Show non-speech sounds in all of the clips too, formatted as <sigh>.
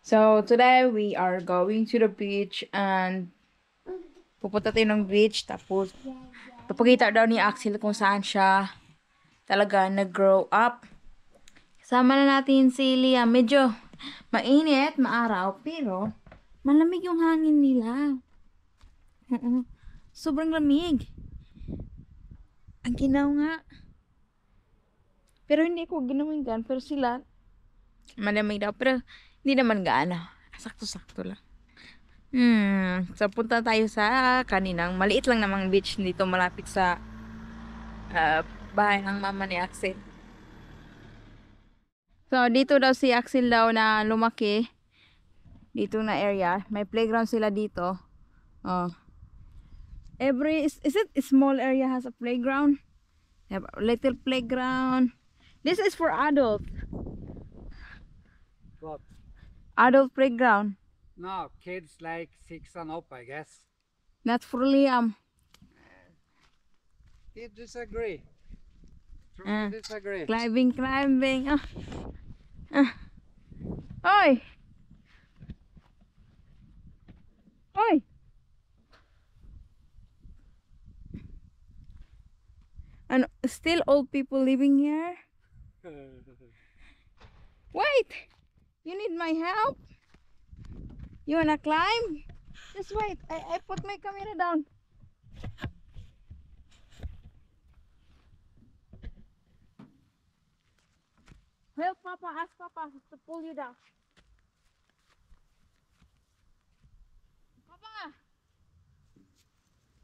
So, today we are going to the beach and pupunta tayo ng beach tapos papakita daw ni Axel kung saan siya talaga nag-grow up. Kasama na natin si Liam. Medyo mainit, maaraw, pero malamig yung hangin nila. Sobrang lamig. Ang ginaw nga. Pero hindi ko ginawin gan. Pero sila, malamig daw. Pero hindi naman gaano. Sakto-sakto lang. Hmm. So, punta tayo sa kaninang maliit lang namang beach dito malapit sa ah, bahay ng mama ni Axel. So, dito daw si Axel daw na lumaki. Dito na area. May playground sila dito. Oh. Every, is, is it a small area has a playground? Have a little playground. This is for adult. What? Adult playground. No, kids like six and up, I guess. Not for Liam. You disagree. Truly Ah. disagree. Climbing, climbing. Ah. Ah. Oy! Oy! Ano, still old people living here? <laughs> Wait! You need my help? You wanna climb? Just wait. I, I put my camera down. Help Papa, ask Papa to pull you down. Papa!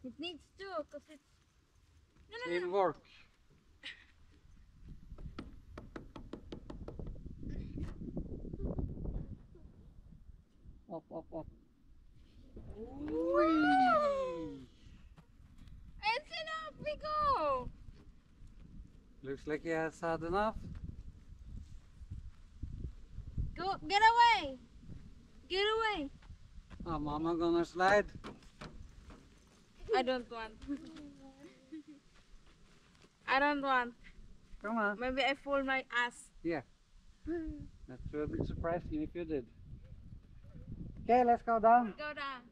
It needs to, because it's... No, no, no. Teamwork. Up, up, up. It's enough, we go! Looks like he has had enough. Go, get away! Get away! Oh, mama gonna slide. I don't want. I don't want. Come on. Maybe I fool my ass. Yeah. That would be surprising if you did. Okay, let's go down. Go down.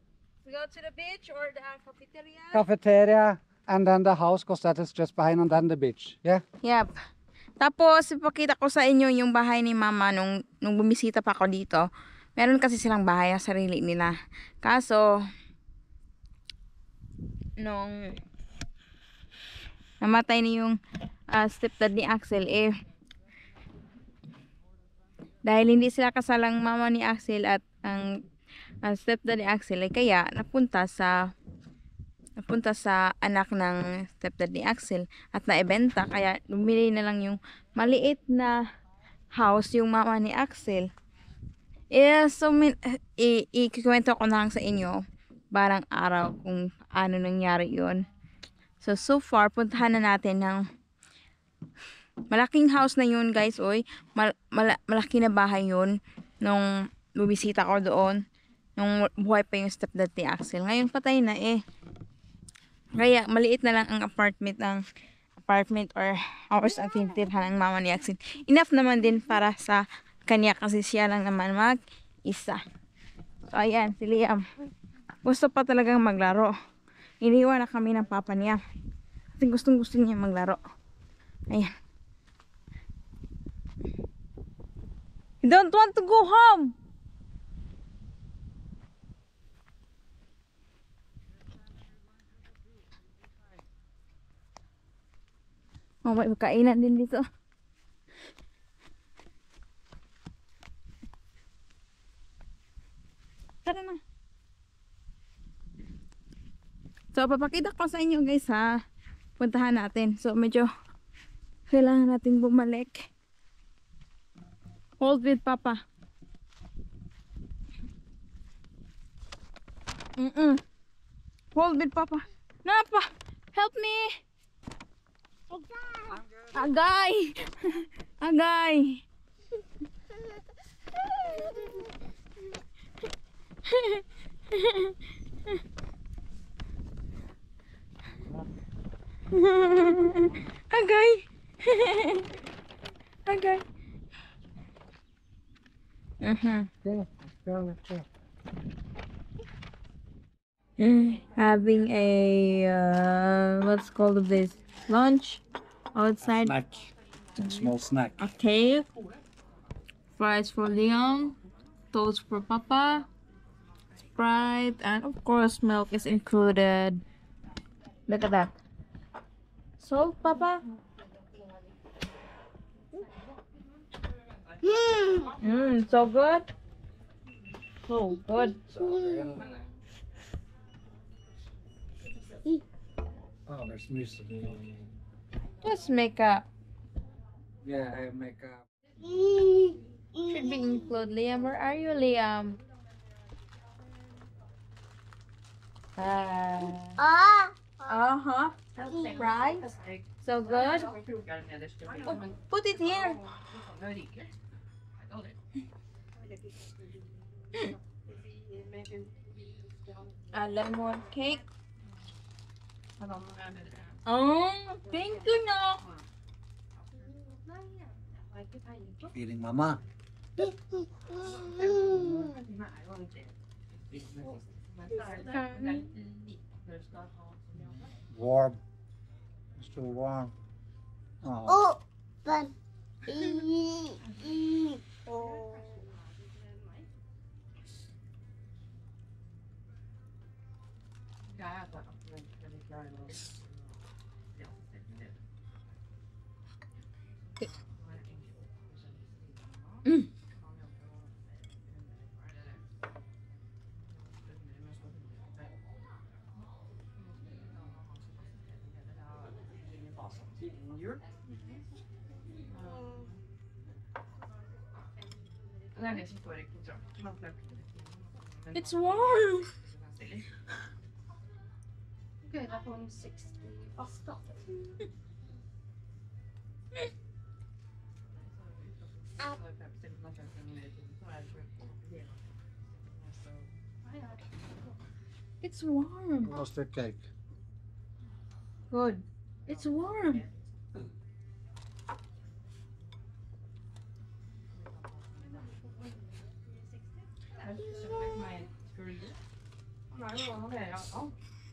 We go to the beach or the cafeteria? Cafeteria and then the house because that is just behind and then the beach. Yeah? Yep. Tapos, ipakita ko sa inyo yung bahay ni mama nung, nung bumisita pa ako dito. Meron kasi silang bahay na sarili nila. Kaso, nung namatay na yung ah, stepdad ni Axel, eh, dahil hindi sila kasalang mama ni Axel at ang ah, stepdad ni Axel, eh, kaya napunta sa napunta sa anak ng stepdad ni Axel at naibenta kaya bumili na lang yung maliit na house yung mama ni Axel. Eh, so, min, i, ikikwento ko na lang sa inyo barang araw kung ano nangyari yon So, so far, puntahan na natin ng malaking house na yun, guys, oy. Mal, mala- malaki na bahay yun nung bumisita ko doon. Nung buhay pa yung stepdad ni Axel. Ngayon, patay na eh. Kaya maliit na lang ang apartment ng apartment or house ang tinitirhan ng mama ni Axel. Enough naman din para sa kanya kasi siya lang naman mag-isa. So ayan, si Liam. Gusto pa talagang maglaro. Iniwan na kami ng papa niya. Kasi gustong gusto niya maglaro. Ayan. You don't want to go home! Oh, may kainan din dito. Tara na. So, papakita ko sa inyo guys ha. Puntahan natin. So, medyo kailangan natin bumalik. Hold with Papa. Mm-mm. Hold with Papa. Napa, help me. Agay! Agay! Agay! Agay! Mhm. Okay. let's go. Having a uh, what's called this lunch outside. Snack. Small snack. A cake, fries for Leon, toast for Papa, Sprite, and of course milk is included. Look at that. So, Papa. Mmm, so good. So good. Hmm. Oh, there's music. Just makeup. Yeah, I have makeup. Should be include Liam. Where are you, Liam? Uh huh. Right. So good. Oh, put it here. <laughs> A lemon cake. Oh, thank you, no. Feeding mama. Warm. Still warm. Oh. oh. Mm. Open. It's warm. Gud, att hon är 68. It's warm. How's the cake? Good. It's warm.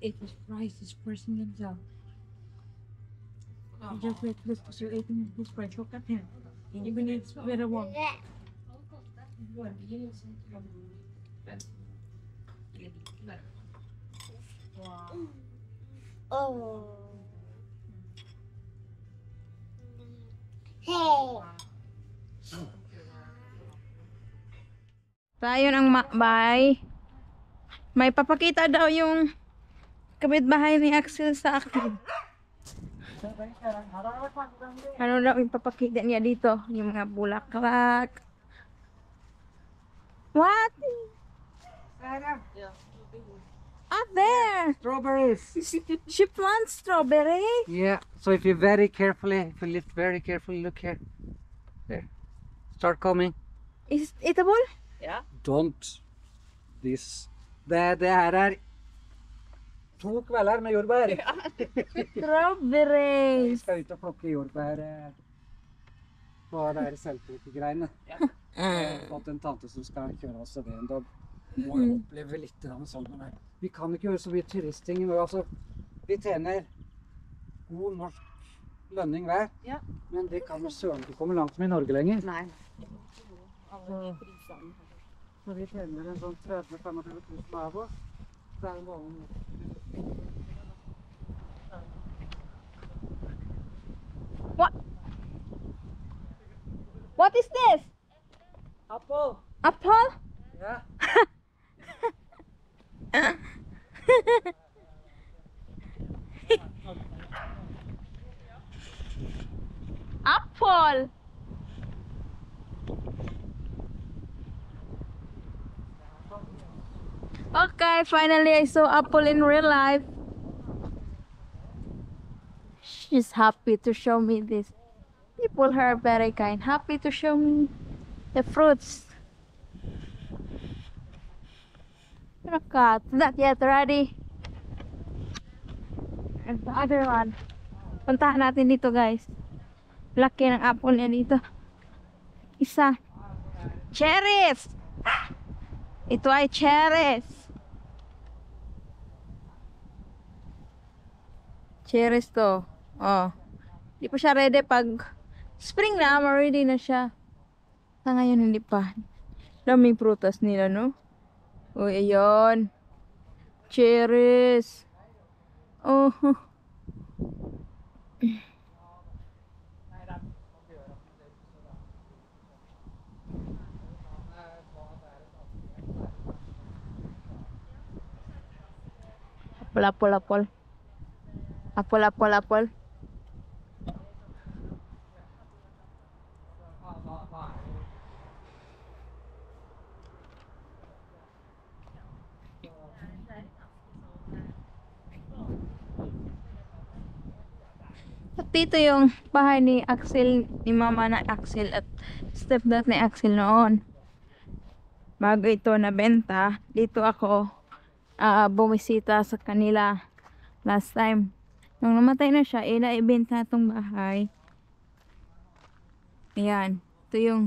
It is rice is pressing themselves. You just wait this because you're eating this rice. Look at him. Even it's very warm. Oh. Hey. Tayo ang makbay. May papakita daw yung kapitbahay ni Axel sa akin. Ano daw yung papakita niya dito? Yung mga bulaklak. What? Up there! Strawberries. She plants strawberry. Yeah. So if you very carefully, if you lift very carefully, look here. There. Start coming. Is it eatable? Don't. This. Det, det her er to kvelder med jordbær. Vi skal ut og plukke jordbær eh, på de selvplukkegreiene. Jeg har fått en tante som skal kjøre oss til det en dag. Må jo oppleve litt sånn. Men vi kan ikke gjøre så mye turisting. Men altså, vi tjener god norsk lønning hver. Ja. Men det kan søren ikke komme langt med i Norge lenger. Nei. Så vi tjener en sånn 30 000-25 000 av oss. Er What is this? Finally I saw apple in real life. She's happy to show me this. People are very kind. Happy to show me the fruits. Look at not yet ready. And the other one. Puntahan natin dito guys. Laki ng apple niya dito. Isa. Cherries! Ito ay cherries. Cherries to. Oh. Di pa siya ready pag spring na, ready na siya. Sa ngayon hindi pa. Daming prutas nila, no? Uy, ayun. Cherries. Oh. Apple, Apple, apple, apple. At dito yung bahay ni Axel, ni mama na Axel at stepdad ni Axel noon. Bago ito nabenta, dito ako ah, bumisita sa kanila last time. Nung namatay na siya, eh, naibenta itong bahay. Ayan. Ito yung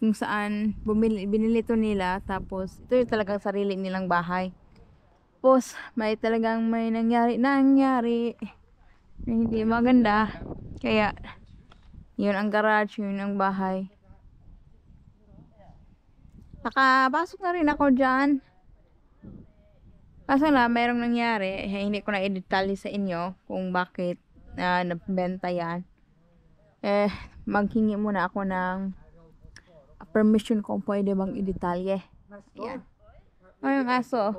kung saan bumili, binili to nila. Tapos, ito yung talagang sarili nilang bahay. Tapos, may talagang may nangyari, nangyari na hindi maganda. Kaya, yun ang garage, yun ang bahay. Nakapasok na rin ako dyan. Kaso na, mayroong nangyari. Eh, hindi ko na i-detalye sa inyo kung bakit uh, nabenta yan. Eh, maghingi muna ako ng permission kung pwede bang i-detalye. Yan. Ay, ang aso.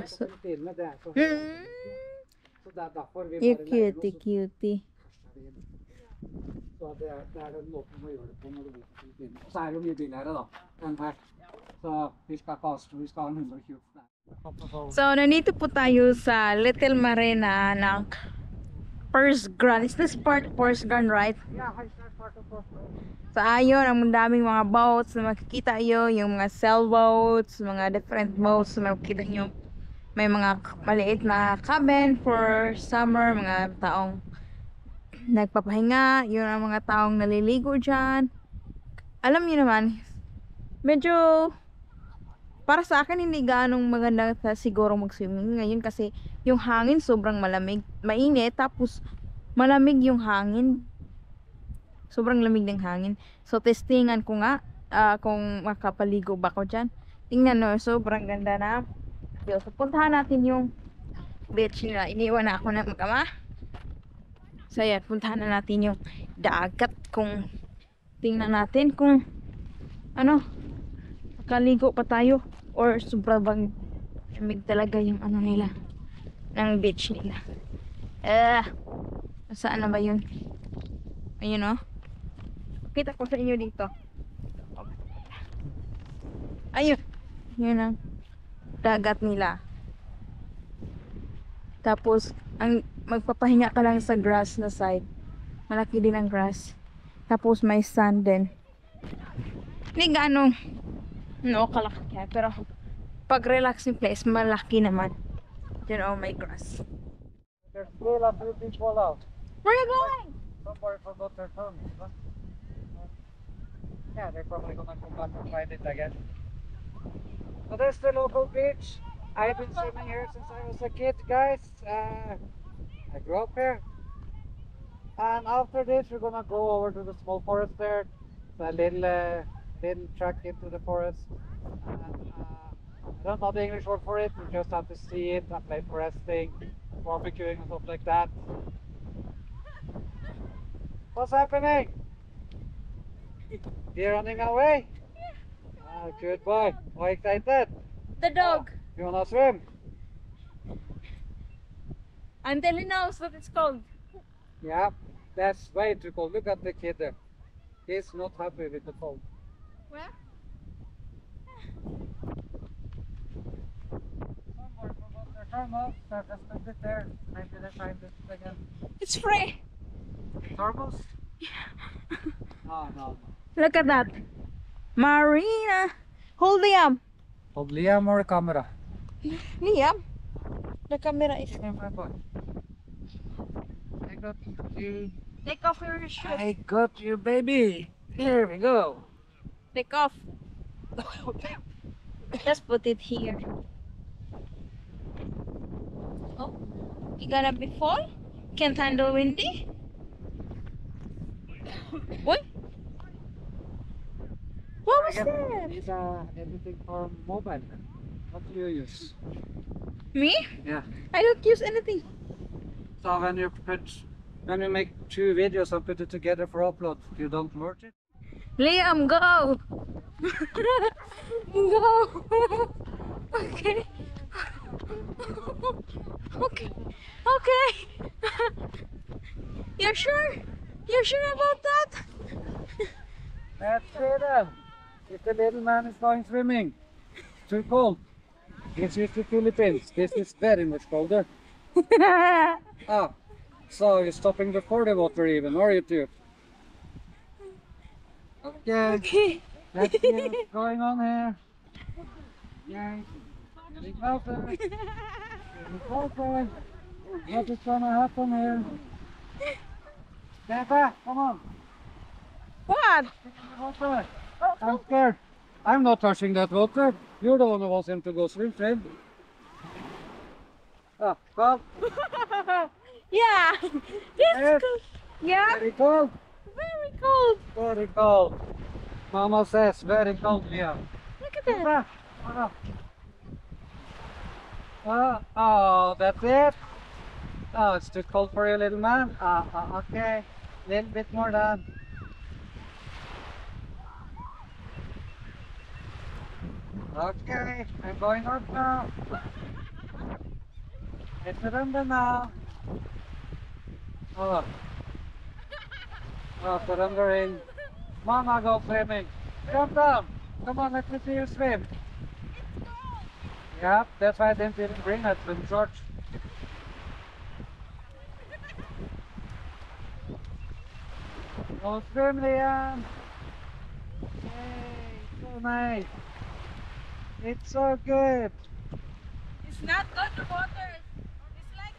aso. Mm. You're cutie, cutie. Så det, er- det er den måten man gjør det på når på Filippinene. Og så er det jo mye billigere da, enn her. Så vi skal ikke ha stro, vi skal ha en 120. Der. So, nandito po tayo sa Little Marina ng First Grand. Is this part First Grand, right? Her er part of us. So, ayun, ang daming mga boats na makikita nyo, yung mga sailboats, mga different boats na makikita nyo. May mga maliit na cabin for summer, mga taong nagpapahinga, yun ang mga taong naliligo dyan. Alam niyo naman, medyo para sa akin hindi ganong maganda sa siguro mag-swimming ngayon kasi yung hangin sobrang malamig, mainit tapos malamig yung hangin. Sobrang lamig ng hangin. So testingan ko nga ah, kung makapaligo ba ako diyan. Tingnan no, sobrang ganda na. So puntahan natin yung beach nila. Iniwan na ako ng magama. So yan, puntahan na natin yung dagat kung tingnan natin kung ano makaligo pa tayo or sobra bang lamig talaga yung ano nila ng beach nila. Eh, saan na ba yun? Ayun oh. Kita ko sa inyo dito. Ayun. Yun ang dagat nila. Tapos, ang magpapahinga ka lang sa grass na side. Malaki din ang grass. Tapos may sand din. Hindi gaano no kalaki kaya. Pero pag relaxing place, malaki naman. Diyan oh, may grass. There's still a few people out. Where are you going? Somebody forgot their phone. huh? Yeah, they're probably gonna come back and find it again. So that's the local beach. I've been swimming here since I was a kid, guys. Uh, I grew up here. And after this, we're gonna go over to the small forest there. It's a little, uh, little track into the forest. And, uh, I don't know the English word for it. You just have to see it and play for resting, barbecuing and stuff like that. What's happening? You're running away? Ah, good boy. More excited? The dog. You wanna swim? Until he knows what it's called. Yeah. That's way too cold. Look at the kid there. He's not happy with the cold. Where? Someone forgot their thermos. So just put there. Maybe they find it again. It's free. Thermos? no, ah, no, no. Look at that. Marina. Hold Liam. Hold Liam or camera? Liam. The camera is. Hey, my boy. I got you. Take off your shoes. I got you, baby. Here we go. Take off. Just put it here. Oh, you gonna be fall? Can't handle windy? Boy? What was that? It's uh, everything for mobile. What do you use? Me? Yeah. I don't use anything. So when you put, when you make two videos and put it together for upload, you don't merge it? Liam, go! <laughs> go! okay. okay. Okay. <laughs> You're sure? You're sure about that? That's freedom. Uh, if the little man is going swimming, too cold. This is the Philippines. This is very much colder. <laughs> Ah, so you're stopping before the water even, are you too? Okay, okay. let's see what's <laughs> going on here. Yay. Closer. Getting closer. What is gonna happen here? Peppa, come on. What? I'm scared. I'm not touching that water. You're the one who wants him to go swim, swim. Ah, cold. <laughs> yeah. <laughs> Yes. It's cold. Yeah, Very cold. very cold. Very cold. Mama says very cold here. Look at that. Ah, ah. Oh, that's it. Oh, it's too cold for you, little man. Ah, ah, okay. Little bit more than. Okay, I'm going up now. It's surrender now. Oh. Oh, surrendering. Mama, go swimming. Jump down. Come on, let me see you swim. Yeah, that's why I didn't even bring a swim shorts. Go swim, Liam. Yay, so nice. It's so good. It's not good water. It's like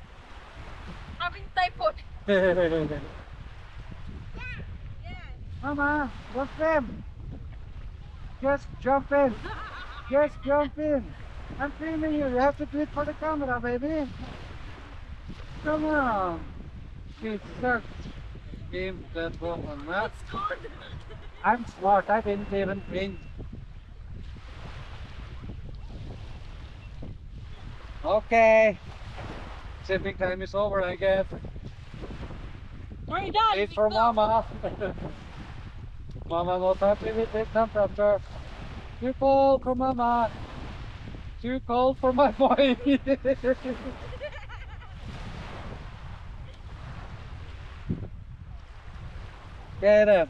having typhoid. Yeah, <laughs> yeah. Mama, go swim. Just jump in. Just jump in. I'm filming you. You have to do it for the camera, baby. Come on. Good start. Give that woman that. I'm smart. I didn't even drink. Okay. Sipping time is over, I guess. We're done. It's for Mama. <laughs> Mama not happy with the temperature. Too cold for Mama. Too cold for my <laughs> boy. Get him.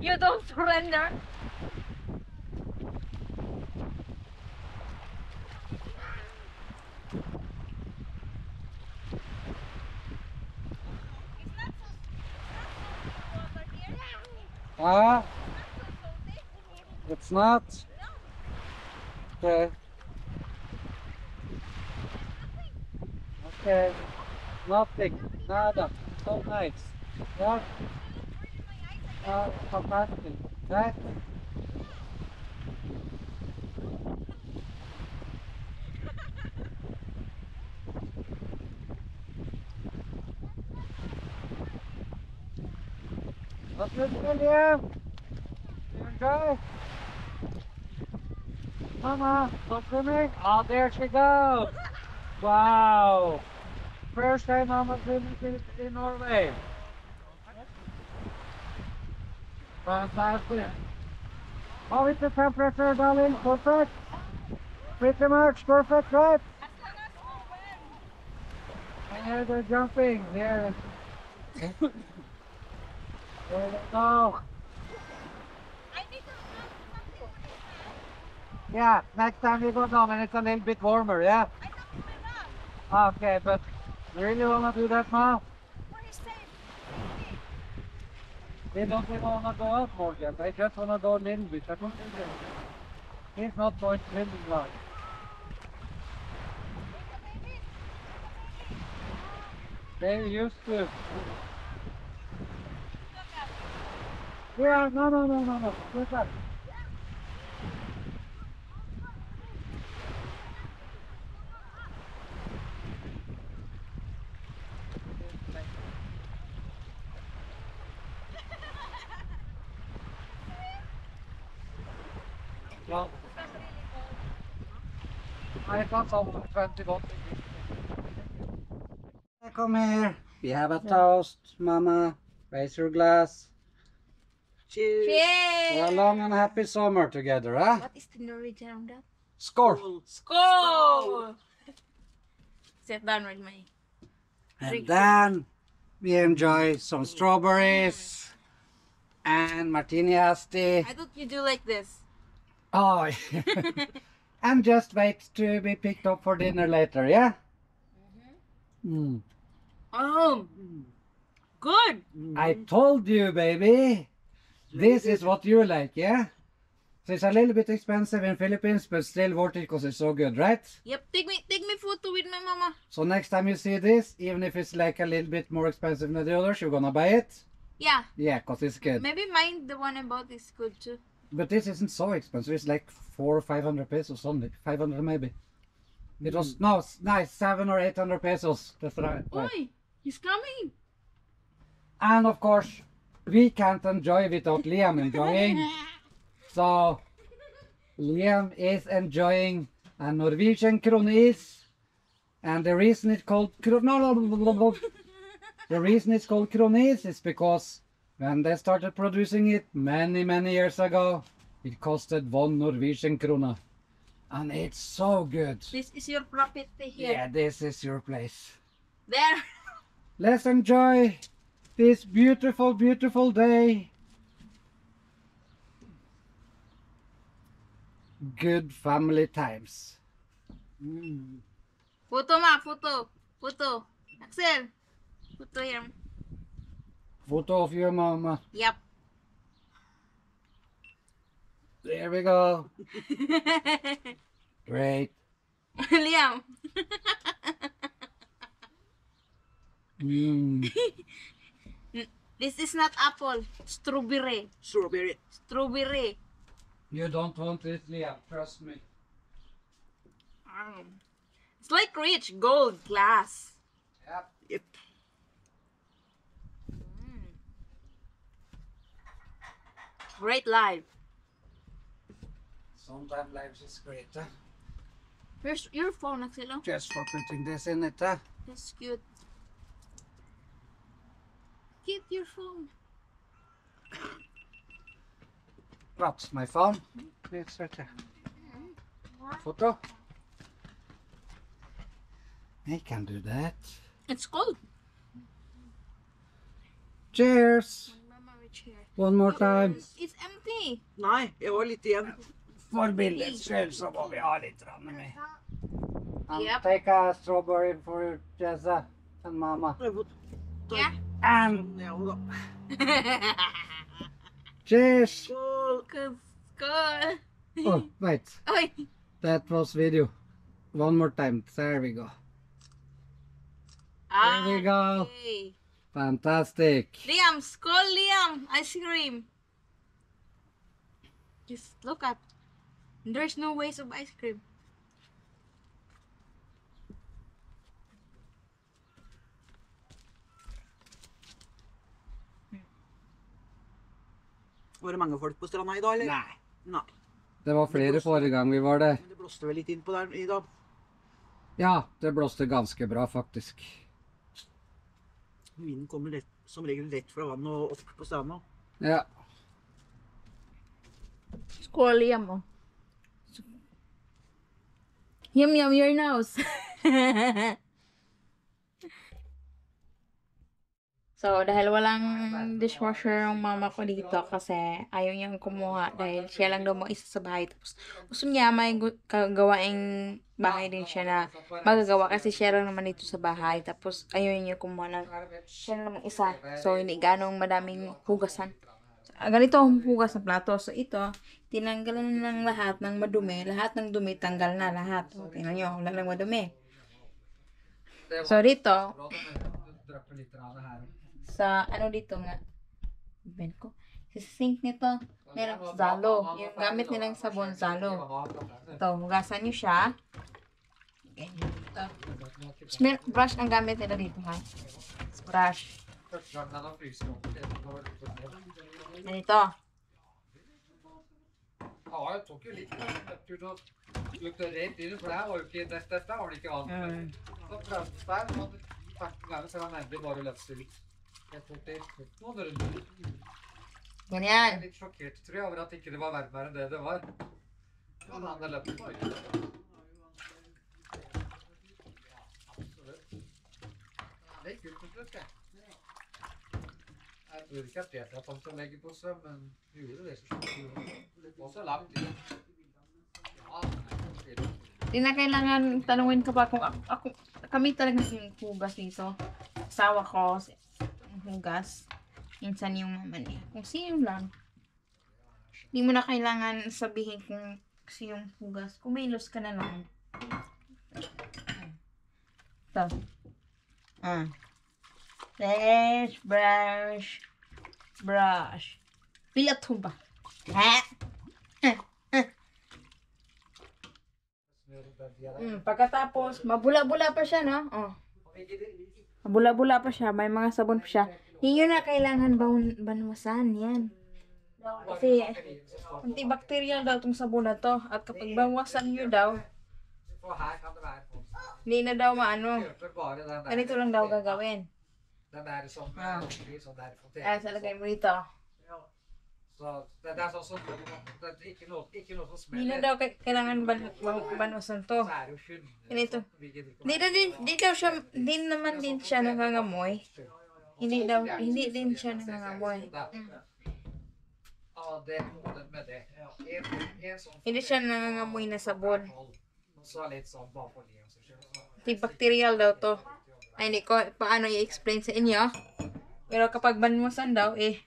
you don't surrender. Ah, it's not. Okay. Okay. Nothing. Nada. So nice. Yeah. Uh, fantastic. Right? What's this, William? You enjoy? Mama, what's swimming? Oh, there she goes. Wow. First time Mama swimming in, in Norway. Fantastic. How is the temperature, darling? Perfect? Pretty much perfect, right? I hear they're jumping. There. there they go. Yeah, next time we go down and it's a little bit warmer, yeah? Okay, but you really wanna do that now? They don't even wanna go out more yet. They just wanna go a little bit. I don't think they- He's not going to really like. They used to. Yeah, no, no, no, no, no. Good luck. I got some 21. Come here. We have a toast, Mama. Raise your glass. Cheers! For a long and happy summer together, huh? What is the Norwegian on that? Skål! Skål! Sit down with me. And then we enjoy some strawberries and martini asti. I thought you do like this. Oh, <laughs> and just wait to be picked up for dinner later, yeah? Mm. Oh, good. I told you, baby. This is what you like, yeah? So it's a little bit expensive in Philippines, but still worth it because it's so good, right? Yep, take me take me photo with my mama. So next time you see this, even if it's like a little bit more expensive than the others, you're gonna buy it? Yeah, Yeah, because it's good. maybe mine the one I bought is good too. But this isn't so expensive. It's like four or five hundred pesos only. Five hundred maybe. It was hmm. no, it's nice, seven or eight hundred pesos. That's right. right. Oi, he's coming. And of course, we can't enjoy without Liam enjoying. <laughs> So Liam is enjoying a Norwegian kronis, and the reason it's called no, no, no, no, no. <laughs> the reason it's called kronis is because when they started producing it many many years ago, it costed one Norwegian krona, and it's so good. This is your property here. Yeah, this is your place. There. <laughs> Let's enjoy this beautiful, beautiful day. Good family times. Mm. Photo ma, photo. Photo. Aksel. Photo here. Photo of your mama. Yep. There we go. <laughs> Great. Liam. Mm. <laughs> This is not apple. Strawberry. Strawberry. Strawberry. You don't want it, Liam. Trust me. Mm. It's like rich gold glass. Yep. Yep. Great life. Sometimes life is great. Huh? Here's your phone, Aksel. oh. Just for putting this in it. Huh? That's good. Keep your phone. What? My phone? It's right there. Photo? I can do that. It's cold. Cheers! Mama, rich here. One more time. It's empty. Nei, jeg har litt igjen. For bildets skyld så må vi ha litt grann med. Um, Yep. Take a strawberry for Jessa and Mama. Jeg Yeah. And ja, da. <laughs> cheers! Skål! Cause, cause. Oh, wait. <laughs> Oi. That was video. One more time. There we go. Ah, we go. Fantastic. Liam, call Liam. Ice cream. Just look up. There's no waste of ice cream. Var det mange folk på stranda i dag, eller? Nei. Nei. Det var flere forrige gang vi var der. Men det blåste vel litt innpå der i dag. Ja, det blåste ganske bra, faktisk. Vinen kommer lett, som regel rett fra vannet og opp på stranda. Ja. Skål hjemme. Yum, yum, your nose. <laughs> so, dahil walang dishwasher ang mama ko dito kasi ayaw niyang kumuha dahil siya lang daw mag-isa sa bahay. Tapos, gusto niya may kagawaing bahay din siya na magagawa kasi siya lang naman dito sa bahay. Tapos, ayaw niya kumuha ng siya lang isa. So, hindi ganong madaming hugasan. Ah, ganito ang hugas ng plato. So, ito, tinanggalan ng lahat ng madumi. Lahat ng dumi, tanggal na lahat. O, tingnan nyo, wala lang madumi. So, dito, sa, ano dito nga, ben ko, sa sink nito, merong zalo. Yung gamit nilang sabon, zalo. Ito, hugasan nyo siya. Ganyan mer- brush ang gamit nila dito, ha? Brush. Ganito. Ja, jeg tok jo litt lukte rent i det, for var jo ikke dette, dette var det ikke. Mm. Så prøvde jeg og hvert gang så var det nærmere bare å lese litt. Runder. Jeg er litt sjokkert, tror jeg, over at ikke det var varmere enn det det var. Men han løpet på. Absolutt. Det gikk ut til slutt, jeg. Jeg tror ikke at det er tomt å legge på seg, men gjorde det så. Det var så lang tid. Ja, det er Di na kailangan tanungin ko pa kung ako, kami talaga yung hugas dito. Asawa ko, si- hugas. Minsan yung mama niya. Kung sino lang. Hindi mo na kailangan sabihin kung kasi yung hugas. Kumilos ka na lang. Ito. Ah. Brush, brush, brush. Pilat ho ba? Ha? Mm, pagkatapos, mabula-bula pa siya, no? Oh. Bula-bula pa siya. May mga sabon pa siya. Hindi na kailangan ban banwasan. Yan. Kasi antibacterial daw tong sabon na to. At kapag banwasan nyo daw, hindi na daw maano. Ganito lang daw gagawin. Ah, ah salagay mo dito. Det er sånn som det er ikke noe, ikke noe som Hindi na daw kay- kailangan ban ban banwasan to. Er skyld. Ganito. Å Hindi na din, di daw siya, di naman din siya nangangamoy. Hindi daw, hindi din siya nangangamoy. Mm. Ja, det det med det. En, en sånn Hindi siya nangangamoy na sabon. Så litt sånn bare for kjøper man- Antibacterial daw to. Ay, hindi ko paano i-explain sa inyo. Pero kapag banwasan daw, eh,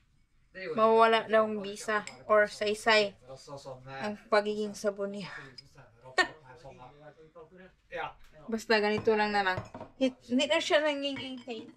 mawala na ang visa or saysay ang pagiging sabon niya. <laughs> Basta ganito lang na lang. Hindi na siya nangingintay.